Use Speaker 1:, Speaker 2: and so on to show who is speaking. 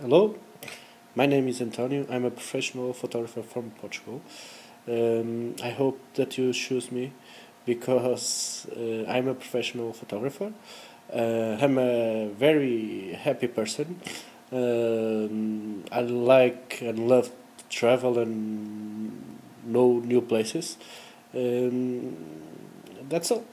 Speaker 1: Hello, my name is Antonio. I'm a professional photographer from Portugal. Um, I hope that you choose me because uh, I'm a professional photographer. Uh, I'm a very happy person. Um, I like and love to travel and know new places. Um, that's all.